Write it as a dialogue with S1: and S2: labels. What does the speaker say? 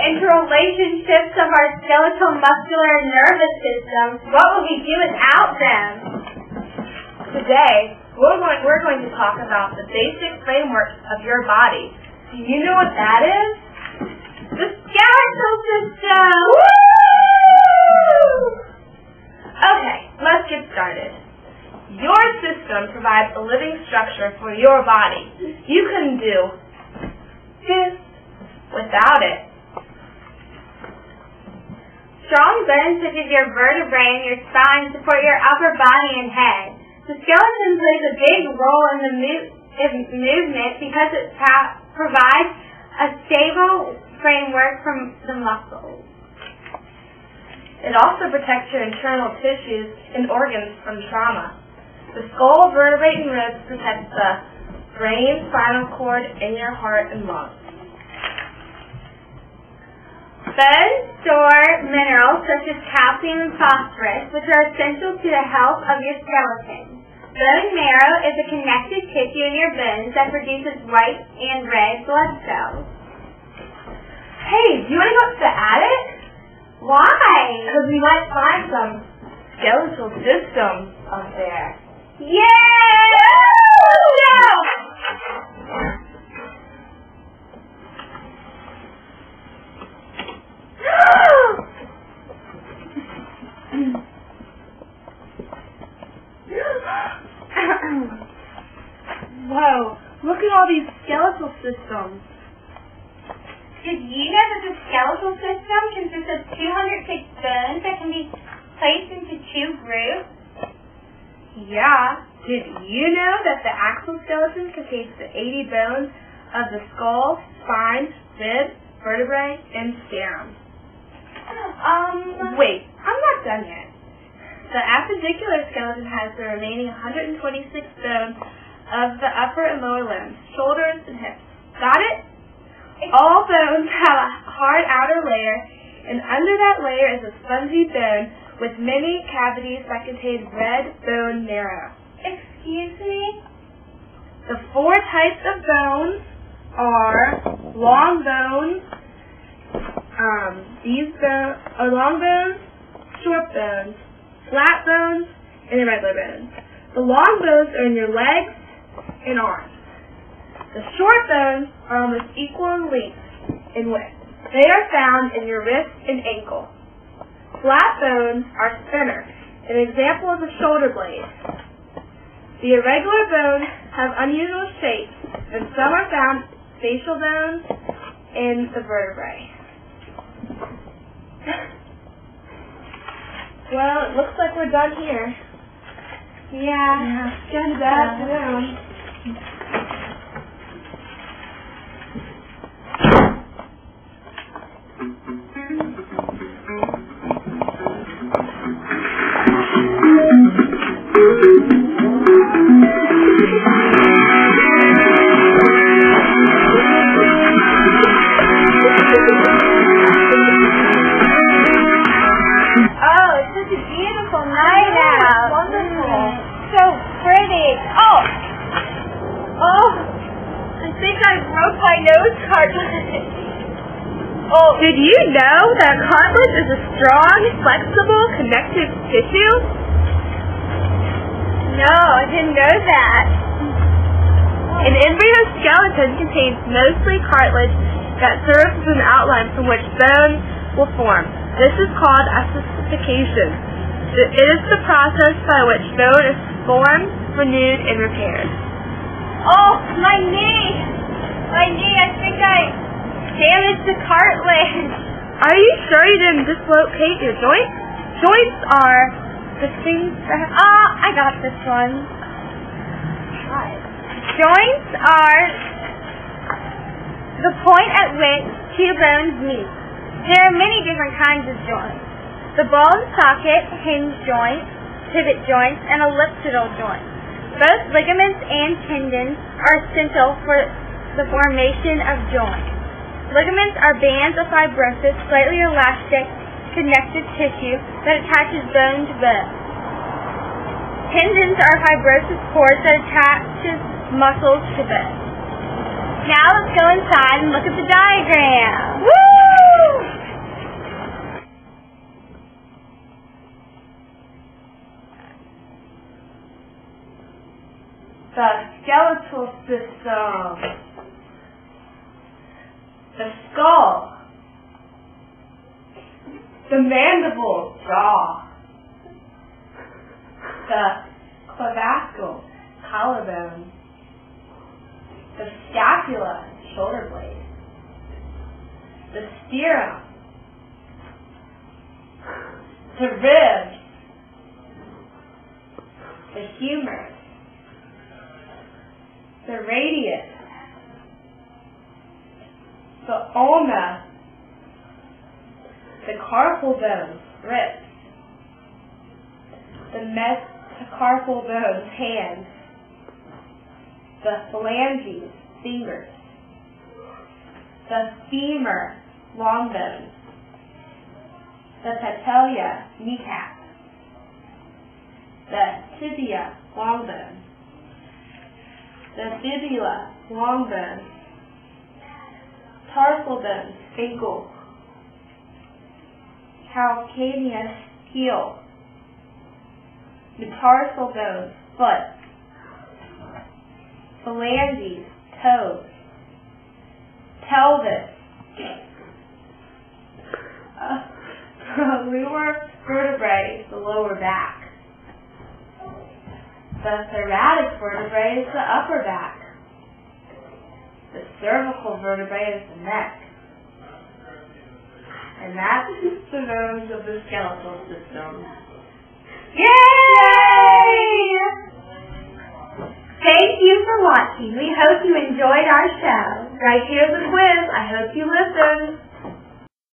S1: interrelationships of our skeletal, muscular, and nervous systems. What would we do without them?
S2: Today, we're going, we're going to talk about the basic framework of your body. Do you know what that is?
S1: The skeletal system!
S2: Woo! Okay, let's get started. Your system provides a living structure for your body. You couldn't do this without it.
S1: Strong bones such as your vertebrae and your spine support your upper body and head. The skeleton plays a big role in the in movement because it pa- provides a stable framework from the muscles.
S2: It also protects your internal tissues and organs from trauma. The skull, vertebrae, and ribs protect the brain, spinal cord, and your heart and lungs.
S1: Bones store minerals such as calcium and phosphorus, which are essential to the health of your skeleton. Bone marrow is a connective tissue in your bones that produces white and red blood cells.
S2: Hey, do you want to go up to the attic?
S1: Why?
S2: Because we might find some skeletal systems up there. Whoa, look at all these skeletal systems.
S1: Did you know that the skeletal system consists of 206 bones that can be placed into two groups?
S2: Yeah. Did you know that the axial skeleton contains the 80 bones of the skull, spine, rib, vertebrae, and sternum?
S1: Um,
S2: Wait, I'm not done yet. The appendicular skeleton has the remaining 126 bones of the upper and lower limbs, shoulders, and hips. Got it? All bones have a hard outer layer, and under that layer is a spongy bone with many cavities that contain red bone marrow.
S1: excuse me?
S2: The four types of bones are long bones, um, these bones are long bones, short bones, flat bones, and irregular bones. The long bones are in your legs and arms. The short bones are almost equal in length and width. They are found in your wrist and ankle. Flat bones are thinner. An example is a shoulder blade. The irregular bones have unusual shapes, and some are found facial bones in the vertebrae. Well, it looks like we're done here.
S1: Yeah.
S2: Down.
S1: Oh, it's such a beautiful night out.
S2: Wonderful.
S1: So pretty. Oh. Oh.
S2: I think I broke my nose cartilage. Did you know that cartilage is a strong, flexible, connective tissue?
S1: No, I didn't know that.
S2: An embryo skeleton contains mostly cartilage that serves as an outline from which bone will form. This is called ossification. It is the process by which bone is formed, renewed, and repaired.
S1: Oh, my knee. My knee, I think I the cartilage.
S2: Are you sure you didn't dislocate your joints? Joints are the things that...
S1: Ah, I got this one. Joints are the point at which two bones meet. There are many different kinds of joints. The ball and socket, hinge joint, pivot joints, and elliptical joints. Both ligaments and tendons are essential for the formation of joints. Ligaments are bands of fibrous, slightly elastic, connective tissue that attaches bone to bone. Tendons are fibrous cords that attaches muscles to bone. Now let's go inside and look at the diagram.
S2: Woo! The skeletal system. The skull. The mandible, jaw. The clavicle, collarbone. The scapula, shoulder blade. The sternum. The ribs. The humerus. The radius. The ulna. The carpal bones, wrists. The metacarpal bones, hands. The phalanges, fingers. The femur, long bones. The patella, kneecap. The tibia, long bone. The fibula, long bone. Tarsal bone, ankle. Calcaneus, heel. Metatarsal bone, foot. Phalanges, toes. Pelvis. Uh, lower vertebrae, the lower back. The thoracic vertebrae is the upper back. The cervical vertebrae is the neck. And that's the bones of the skeletal system.
S1: Yay! Thank you for watching. We hope you enjoyed our show. Right here's a quiz. I hope you listened.